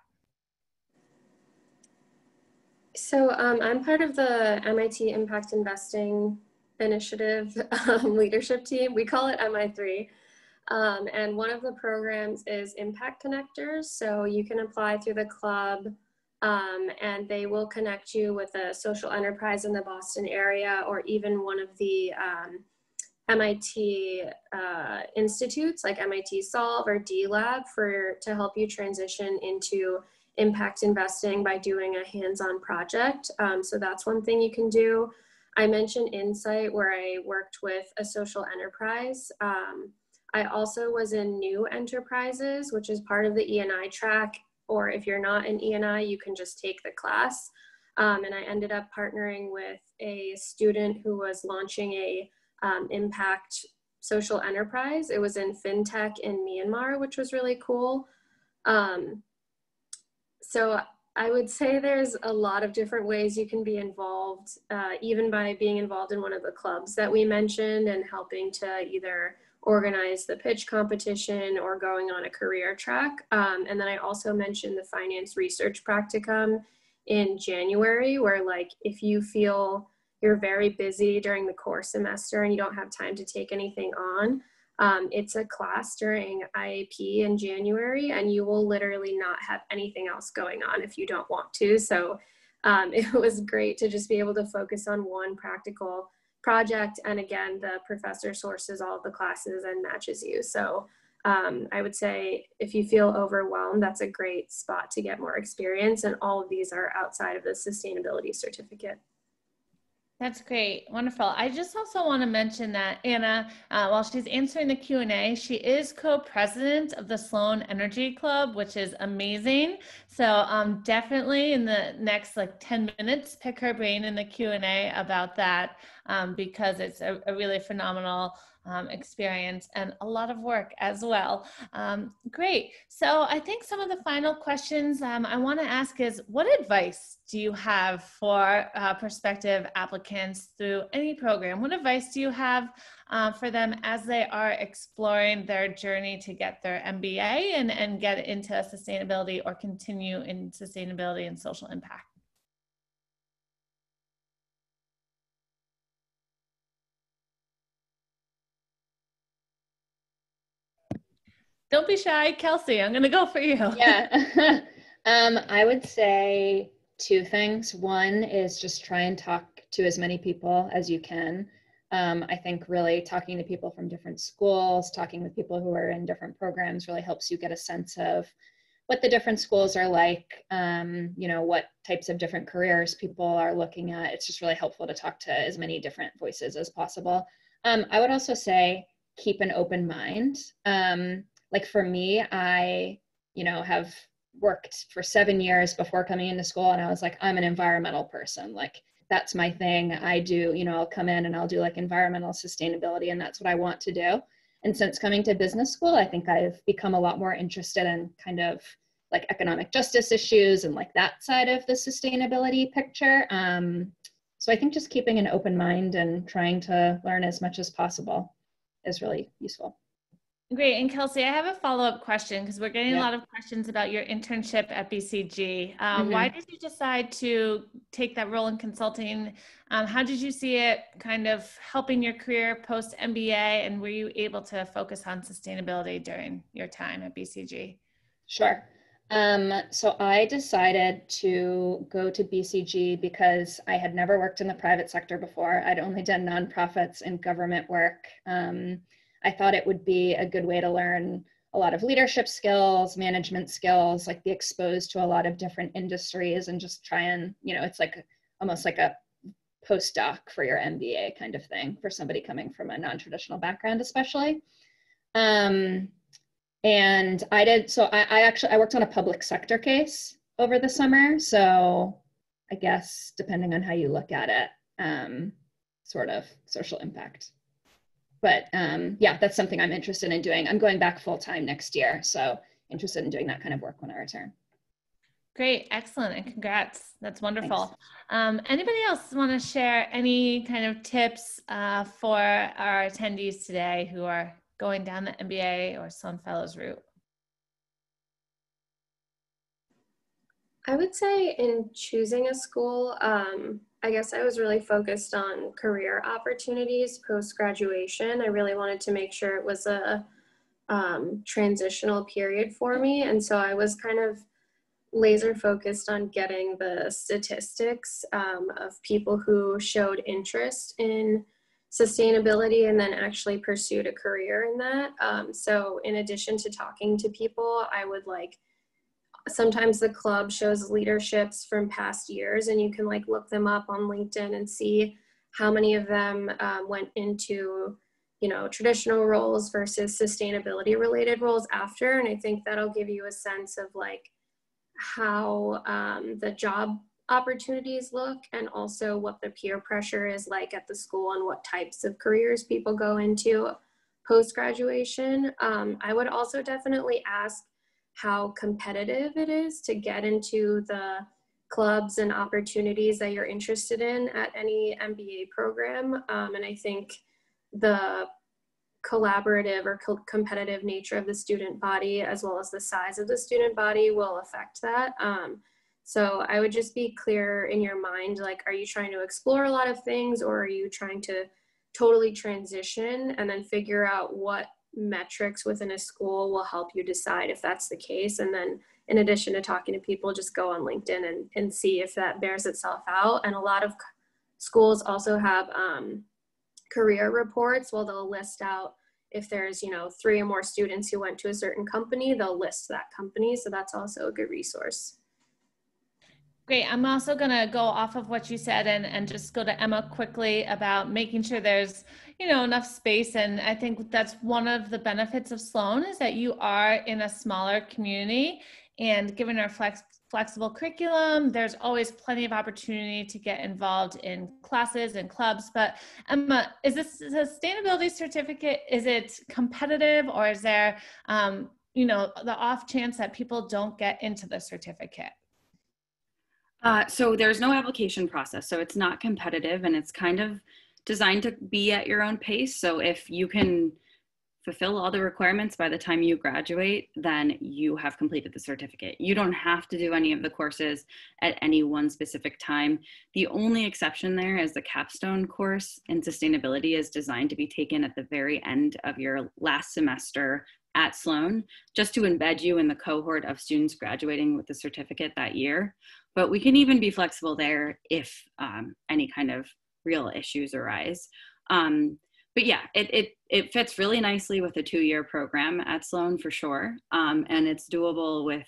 So um, I'm part of the MIT Impact Investing initiative um, leadership team. We call it MI3. Um, and one of the programs is Impact Connectors. So you can apply through the club um, and they will connect you with a social enterprise in the Boston area or even one of the MIT um, uh, institutes like MIT Solve or D Lab for to help you transition into impact investing by doing a hands-on project. Um, so that's one thing you can do. I mentioned Insight, where I worked with a social enterprise. Um, I also was in New Enterprises, which is part of the E&I track. Or if you're not in E&I, you can just take the class. Um, and I ended up partnering with a student who was launching a um, impact social enterprise. It was in fintech in Myanmar, which was really cool. Um, so I would say there's a lot of different ways you can be involved, uh, even by being involved in one of the clubs that we mentioned and helping to either organize the pitch competition or going on a career track. Um, and then I also mentioned the finance research practicum in January, where like if you feel you're very busy during the core semester and you don't have time to take anything on, um, it's a class during IAP in January, and you will literally not have anything else going on if you don't want to. So um, it was great to just be able to focus on one practical project. And again, the professor sources all of the classes and matches you. So um, I would say if you feel overwhelmed, that's a great spot to get more experience. And all of these are outside of the sustainability certificate. That's great. Wonderful. I just also want to mention that Anna, uh, while she's answering the Q&A, she is co-president of the Sloan Energy Club, which is amazing. So um, definitely in the next like 10 minutes, pick her brain in the Q&A about that um, because it's a, a really phenomenal um, experience and a lot of work as well. Um, great. So I think some of the final questions um, I want to ask is what advice do you have for uh, prospective applicants through any program? What advice do you have uh, for them as they are exploring their journey to get their MBA and, and get into sustainability or continue in sustainability and social impact? Don't be shy, Kelsey. I'm going to go for you. Yeah. um, I would say two things. One is just try and talk to as many people as you can. Um, I think really talking to people from different schools, talking with people who are in different programs really helps you get a sense of what the different schools are like, um, you know, what types of different careers people are looking at. It's just really helpful to talk to as many different voices as possible. Um, I would also say keep an open mind. Um, like for me, I, you know, have worked for seven years before coming into school and I was like, I'm an environmental person. Like that's my thing. I do, you know, I'll come in and I'll do like environmental sustainability and that's what I want to do. And since coming to business school, I think I've become a lot more interested in kind of like economic justice issues and like that side of the sustainability picture. Um, so I think just keeping an open mind and trying to learn as much as possible is really useful. Great. And Kelsey, I have a follow up question because we're getting yeah. a lot of questions about your internship at BCG. Um, mm-hmm. Why did you decide to take that role in consulting? Um, how did you see it kind of helping your career post MBA? And were you able to focus on sustainability during your time at BCG? Sure. Um, so I decided to go to BCG because I had never worked in the private sector before. I'd only done nonprofits and government work. Um, I thought it would be a good way to learn a lot of leadership skills, management skills, like be exposed to a lot of different industries and just try and, you know, it's like almost like a postdoc for your MBA kind of thing for somebody coming from a non-traditional background, especially. Um, and I did, so I, I actually, I worked on a public sector case over the summer. So I guess depending on how you look at it, um, sort of social impact. But um, yeah, that's something I'm interested in doing. I'm going back full time next year. So interested in doing that kind of work when I return. Great, excellent, and congrats. That's wonderful. Um, anybody else want to share any kind of tips uh, for our attendees today who are going down the MBA or Sloan Fellows route? I would say in choosing a school, um, I guess I was really focused on career opportunities post graduation. I really wanted to make sure it was a um, transitional period for me. And so I was kind of laser focused on getting the statistics um, of people who showed interest in sustainability and then actually pursued a career in that. Um, so, in addition to talking to people, I would like sometimes the club shows leaderships from past years, and you can like look them up on LinkedIn and see how many of them um, went into you know traditional roles versus sustainability related roles after and i think that'll give you a sense of like how um, the job opportunities look and also what the peer pressure is like at the school and what types of careers people go into post graduation. Um, I would also definitely ask how competitive it is to get into the clubs and opportunities that you're interested in at any MBA program. Um, and I think the collaborative or co competitive nature of the student body as well as the size of the student body will affect that. Um, so I would just be clear in your mind, like, are you trying to explore a lot of things or are you trying to totally transition and then figure out what metrics within a school will help you decide if that's the case. And then in addition to talking to people, just go on LinkedIn and, and see if that bears itself out. And a lot of schools also have um, career reports well they'll list out if there's you know three or more students who went to a certain company they'll list that company so that's also a good resource Great. I'm also going to go off of what you said and, and just go to Emma quickly about making sure there's, you know, enough space. And I think that's one of the benefits of Sloan is that you are in a smaller community and given our flex flexible curriculum. There's always plenty of opportunity to get involved in classes and clubs. But Emma, is this sustainability certificate, is it competitive or is there, um, you know, the off chance that people don't get into the certificate? Uh, so there's no application process. So it's not competitive and it's kind of designed to be at your own pace. So if you can fulfill all the requirements by the time you graduate, then you have completed the certificate. You don't have to do any of the courses at any one specific time. The only exception there is the capstone course in sustainability is designed to be taken at the very end of your last semester at Sloan, just to embed you in the cohort of students graduating with the certificate that year. But we can even be flexible there if um, any kind of real issues arise. Um, but yeah, it, it, it fits really nicely with a two-year program at Sloan for sure. Um, and it's doable with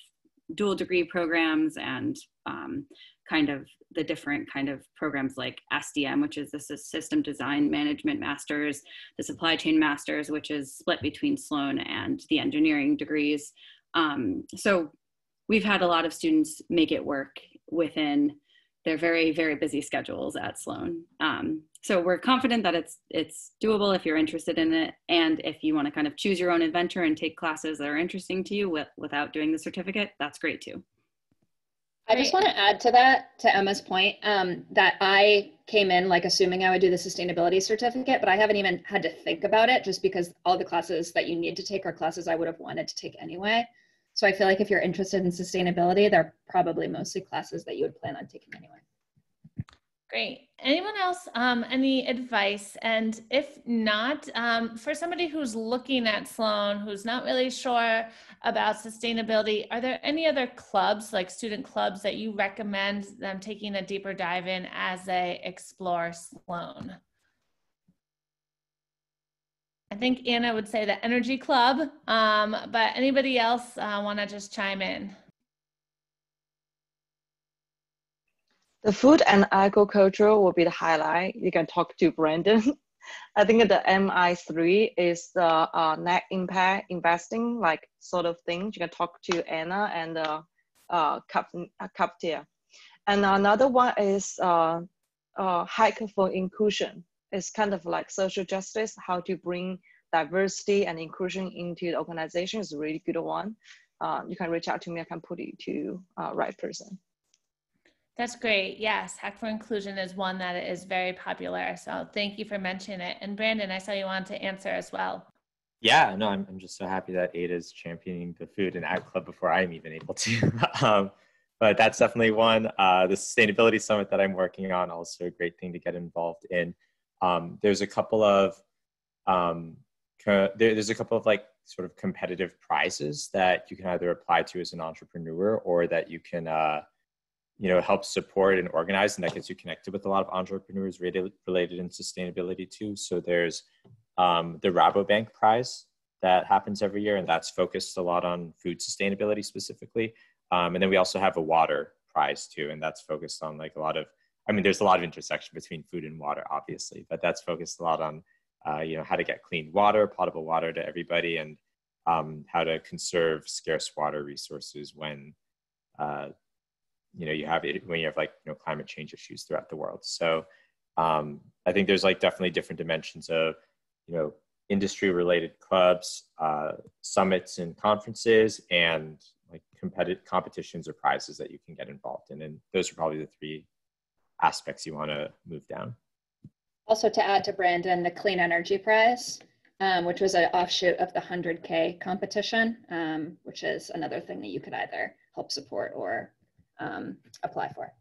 dual degree programs and um, kind of the different kind of programs like SDM, which is the System Design Management Masters, the Supply Chain Masters, which is split between Sloan and the engineering degrees. Um, so we've had a lot of students make it work within their very, very busy schedules at Sloan. Um, so we're confident that it's it's doable if you're interested in it. And if you want to kind of choose your own adventure and take classes that are interesting to you with, without doing the certificate that's great too. I just want to add to that to emma's point um, that i came in like assuming i would do the sustainability certificate but i haven't even had to think about it just because all the classes that you need to take are classes i would have wanted to take anyway so i feel like if you're interested in sustainability they're probably mostly classes that you would plan on taking anyway Great. Anyone else, um, any advice? And if not, um, for somebody who's looking at Sloan, who's not really sure about sustainability, are there any other clubs, like student clubs, that you recommend them taking a deeper dive in as they explore Sloan? I think Anna would say the Energy Club, um, but anybody else uh, want to just chime in? The food and agriculture will be the highlight. You can talk to Brandon. I think the MI3 is the uh, net impact investing, like sort of thing. You can talk to Anna and uh, uh, Kaptia. Uh, and another one is uh, uh, for inclusion. It's kind of like social justice, how to bring diversity and inclusion into the organization is a really good one. Uh, you can reach out to me. I can put you to uh, right person. That's great. Yes, Hack for Inclusion is one that is very popular. So thank you for mentioning it. And Brandon, I saw you wanted to answer as well. Yeah, no, I'm, I'm just so happy that Ada is championing the food and ag club before I'm even able to. um, but that's definitely one. Uh, the sustainability summit that I'm working on, also a great thing to get involved in. Um, there's a couple of um, co- there, there's a couple of like sort of competitive prizes that you can either apply to as an entrepreneur or that you can uh, you know help support and organize and that gets you connected with a lot of entrepreneurs related, related in sustainability too. So there's um, the rabobank prize that happens every year and that's focused a lot on food sustainability specifically. Um, and then we also have a water prize too and that's focused on like a lot of i mean there's a lot of intersection between food and water obviously but that's focused a lot on uh, you know how to get clean water potable water to everybody and um, how to conserve scarce water resources when uh, you know you have it when you have like you know climate change issues throughout the world. So um, i think there's like definitely different dimensions of you know industry related clubs uh, summits and conferences and like competitive competitions or prizes that you can get involved in and those are probably the three aspects you want to move down also to add to brandon the clean energy prize um, which was an offshoot of the 100k competition um, which is another thing that you could either help support or um, apply for.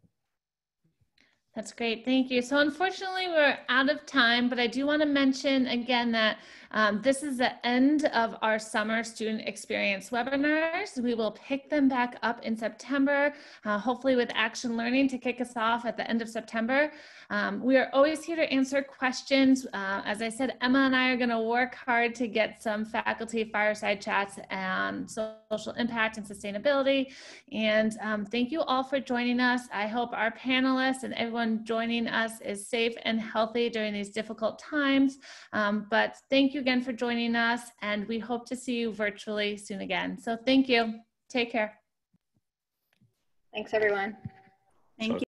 That's great. Thank you. So unfortunately, we're out of time, but I do want to mention again that um, this is the end of our summer student experience webinars. We will pick them back up in September, uh, hopefully with action learning to kick us off at the end of September. Um, we are always here to answer questions. Uh, as I said, Emma and I are going to work hard to get some faculty fireside chats on social impact and sustainability. And um, thank you all for joining us. I hope our panelists and everyone joining us is safe and healthy during these difficult times. Um, but thank you again for joining us, and we hope to see you virtually soon again. So thank you. Take care. Thanks, everyone. Thank you.